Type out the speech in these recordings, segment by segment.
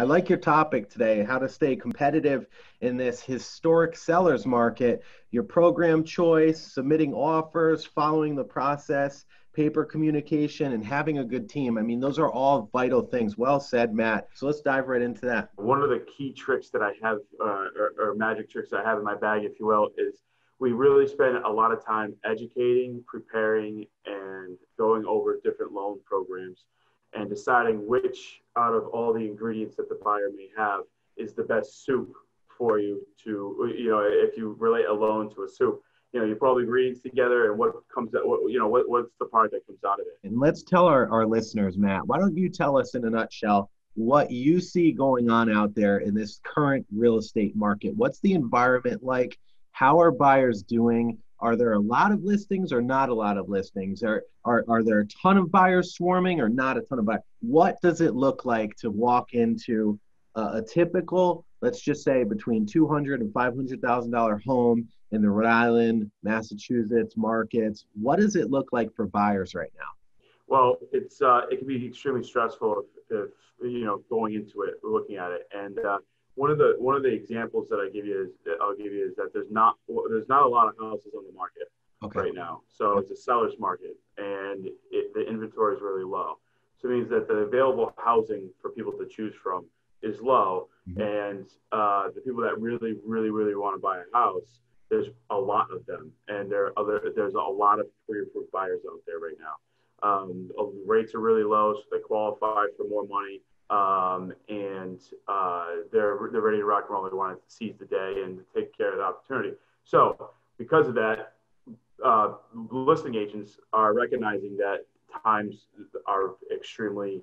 I like your topic today how to stay competitive in this historic sellers market. Your program choice, submitting offers, following the process, paper communication, and having a good team. I mean, those are all vital things. Well said, Matt. So let's dive right into that. One of the key tricks that I have, uh, or, or magic tricks I have in my bag, if you will, is we really spend a lot of time educating, preparing, and going over different loan programs deciding which out of all the ingredients that the buyer may have is the best soup for you to, you know, if you relate a loan to a soup, you know, you put all the ingredients together and what comes out, what, you know, what, what's the part that comes out of it. And let's tell our, our listeners, Matt, why don't you tell us in a nutshell what you see going on out there in this current real estate market? What's the environment like? How are buyers doing? Are there a lot of listings or not a lot of listings? Are, are, are there a ton of buyers swarming or not a ton of buyers? What does it look like to walk into a, a typical, let's just say between 200 and $500,000 home in the Rhode Island, Massachusetts markets? What does it look like for buyers right now? Well, it's uh, it can be extremely stressful if, if, you know going into it, looking at it, and uh, one of the one of the examples that I give you is that I'll give you is that there's not there's not a lot of houses on the market okay. right now. So it's a seller's market, and it, the inventory is really low. So it means that the available housing for people to choose from is low, mm-hmm. and uh, the people that really, really, really want to buy a house, there's a lot of them, and there are other there's a lot of pre-approved buyers out there right now. Um, rates are really low, so they qualify for more money um, and uh, they're they're ready to rock and roll. They want to seize the day and take care of the opportunity. So because of that, uh, listing agents are recognizing that times are extremely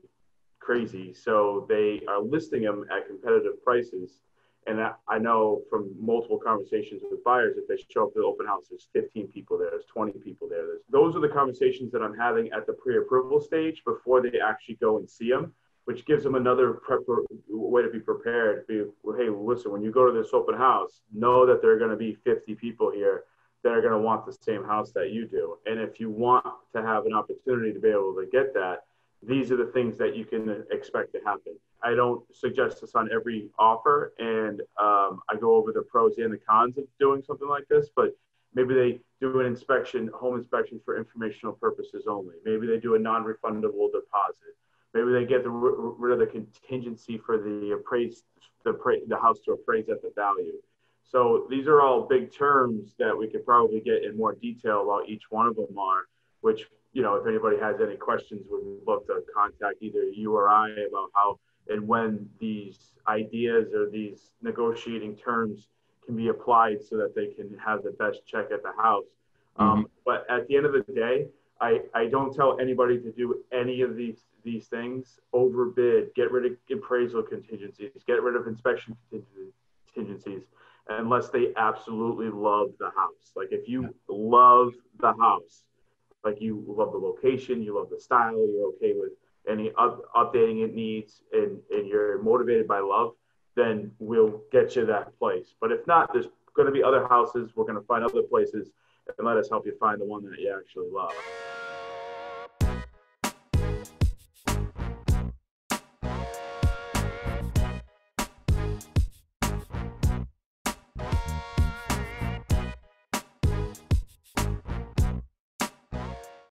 crazy, so they are listing them at competitive prices. And I know from multiple conversations with buyers, if they show up to the open house, there's 15 people there, there's 20 people there. There's, those are the conversations that I'm having at the pre-approval stage before they actually go and see them which gives them another way to be prepared. Be, hey, listen, when you go to this open house, know that there are going to be 50 people here that are going to want the same house that you do. And if you want to have an opportunity to be able to get that, these are the things that you can expect to happen. I don't suggest this on every offer, and um, I go over the pros and the cons of doing something like this, but maybe they do an inspection, home inspection for informational purposes only. Maybe they do a non refundable deposit Maybe they get the, rid of the contingency for the appraised the, the house to appraise at the value. So these are all big terms that we could probably get in more detail about each one of them are, which, you know, if anybody has any questions, we'd love to contact either you or I about how and when these ideas or these negotiating terms can be applied so that they can have the best check at the house. Um, mm-hmm. Um, but at the end of the day, I, I don't tell anybody to do any of these these things, overbid, get rid of appraisal contingencies, get rid of inspection contingencies, unless they absolutely love the house. Like if you love the house, like you love the location, you love the style, you're okay with any up, updating it needs, and, and you're motivated by love, then we'll get you that place. But if not, there's going to be other houses. We're going to find other places and let us help you find the one that you actually love.